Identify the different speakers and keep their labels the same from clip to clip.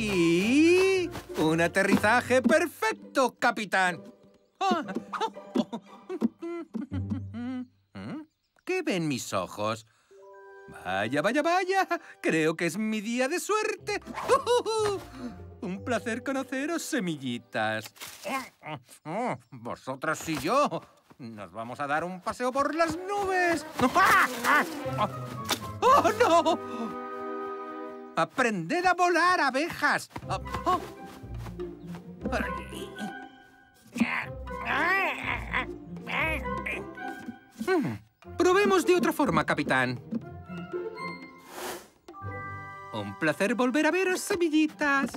Speaker 1: Y... un aterrizaje perfecto, capitán. ¿Qué ven mis ojos? Vaya, vaya, vaya. Creo que es mi día de suerte. Un placer conoceros, semillitas. Vosotras y yo nos vamos a dar un paseo por las nubes. ¡Oh, no! ¡Aprended a volar, abejas! Probemos de otra forma, capitán. Un placer volver a veros, semillitas.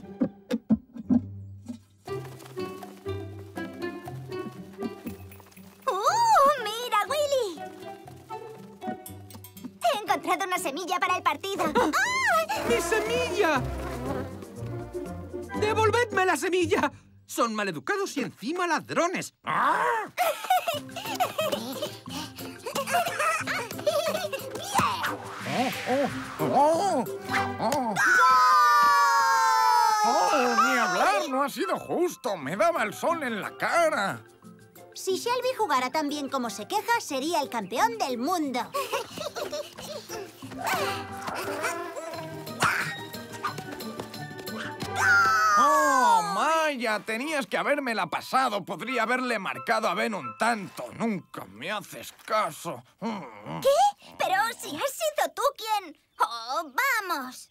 Speaker 2: Semilla para el partido. ¡Ah!
Speaker 1: ¡Mi semilla! ¡Devolvedme la semilla! Son maleducados y encima ladrones.
Speaker 3: ¡Oh! ¡Ni hablar! No ha sido justo. Me daba el sol en la cara.
Speaker 2: Si Shelby jugara tan bien como se queja, sería el campeón del mundo.
Speaker 3: ¡Oh, Maya! Tenías que habérmela pasado. Podría haberle marcado a Ben un tanto. Nunca me haces caso.
Speaker 2: ¿Qué? Pero si has sido tú quien... ¡Oh, vamos!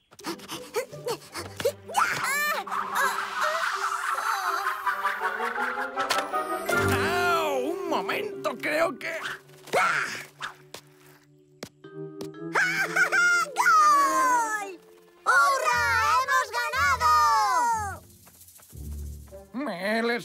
Speaker 3: ¡Au! Un momento, creo que...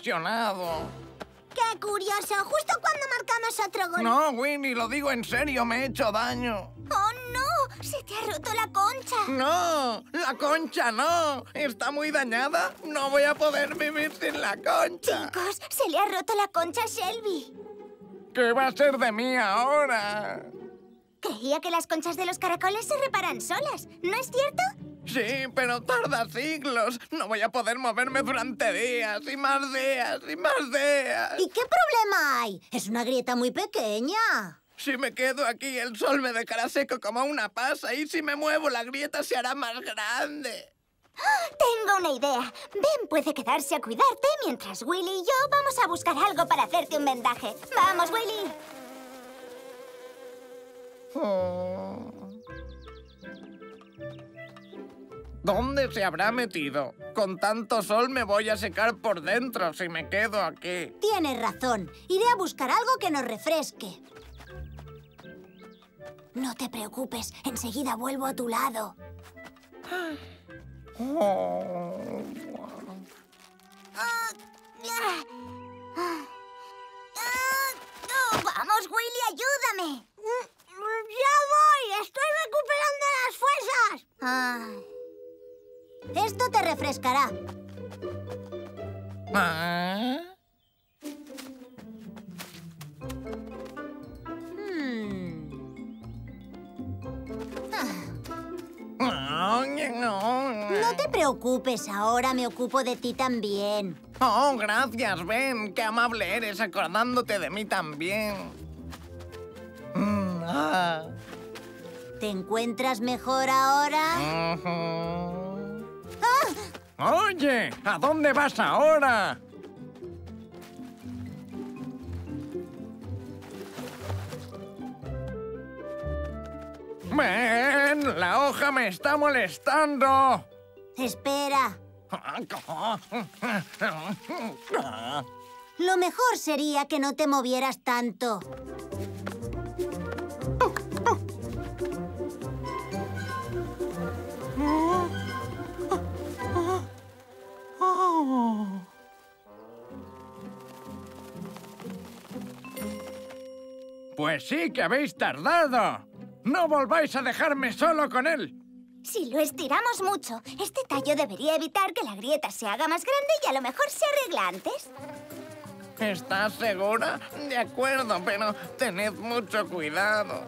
Speaker 2: ¡Qué curioso! Justo cuando marcamos otro gol.
Speaker 3: No, Winnie, lo digo en serio. Me he hecho daño.
Speaker 2: ¡Oh, no! ¡Se te ha roto la concha!
Speaker 3: No, la concha no. Está muy dañada. No voy a poder vivir sin la concha.
Speaker 2: Chicos, se le ha roto la concha a Shelby.
Speaker 3: ¿Qué va a ser de mí ahora?
Speaker 2: Creía que las conchas de los caracoles se reparan solas. ¿No es cierto?
Speaker 3: Sí, pero tarda siglos. No voy a poder moverme durante días y más días y más días.
Speaker 2: ¿Y qué problema hay? Es una grieta muy pequeña.
Speaker 3: Si me quedo aquí, el sol me dejará seco como una pasa y si me muevo, la grieta se hará más grande.
Speaker 2: Tengo una idea. Ben puede quedarse a cuidarte mientras Willy y yo vamos a buscar algo para hacerte un vendaje. ¡Vamos, Willy!
Speaker 3: Oh. ¿Dónde se habrá metido? Con tanto sol me voy a secar por dentro si me quedo aquí.
Speaker 2: Tienes razón. Iré a buscar algo que nos refresque. No te preocupes. Enseguida vuelvo a tu lado.
Speaker 3: Oh.
Speaker 2: ¡Vamos, Willy! ¡Ayúdame! ¡Ya voy! ¡Estoy recuperando las fuerzas! Esto te refrescará.
Speaker 3: ¿Ah?
Speaker 2: Hmm.
Speaker 3: No.
Speaker 2: Te preocupes, ahora me ocupo de ti también.
Speaker 3: Oh, gracias, Ben. Qué amable eres acordándote de mí también. Mm, ah.
Speaker 2: ¿Te encuentras mejor ahora?
Speaker 3: Oye, ¿a dónde vas ahora? Ben, la hoja me está molestando.
Speaker 2: Espera. Lo mejor sería que no te movieras tanto.
Speaker 3: Pues sí que habéis tardado. No volváis a dejarme solo con él.
Speaker 2: Si lo estiramos mucho, este tallo debería evitar que la grieta se haga más grande y a lo mejor se arregla antes.
Speaker 3: ¿Estás segura? De acuerdo, pero tened mucho cuidado.